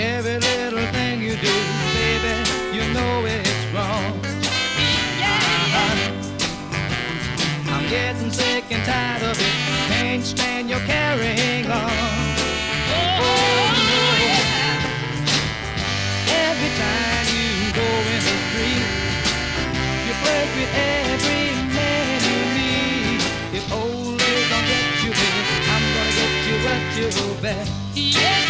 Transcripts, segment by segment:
Every little thing you do, baby, you know it's wrong. I'm getting sick and tired of it. Can't stand your carrying on. Oh. Every time you go in the street, you flirt with every man you meet. If old ladies don't get you, I'm gonna get you what you bet. Yeah.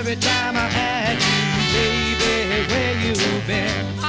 every time I had you, baby, where you been?